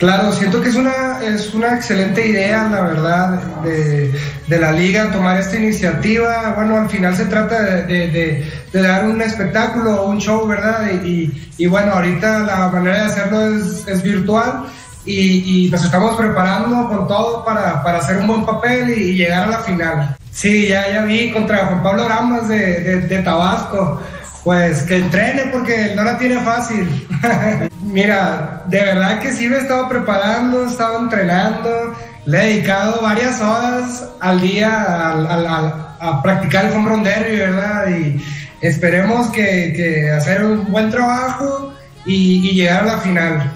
Claro, siento que es una, es una excelente idea, la verdad, de, de la liga tomar esta iniciativa. Bueno, al final se trata de, de, dar un espectáculo, un show, ¿verdad? Y, y, bueno, ahorita la manera de hacerlo es, es virtual y, y, nos estamos preparando con todo para, para, hacer un buen papel y, llegar a la final. Sí, ya, ya vi contra Juan Pablo Ramas de Tabasco. Pues que entrene porque no la tiene fácil. Mira, de verdad que sí me he estado preparando, he estado entrenando, le he dedicado varias horas al día a, practicar el home run derby, ¿verdad? Y esperemos que, hacer un buen trabajo y, y llegar a la final.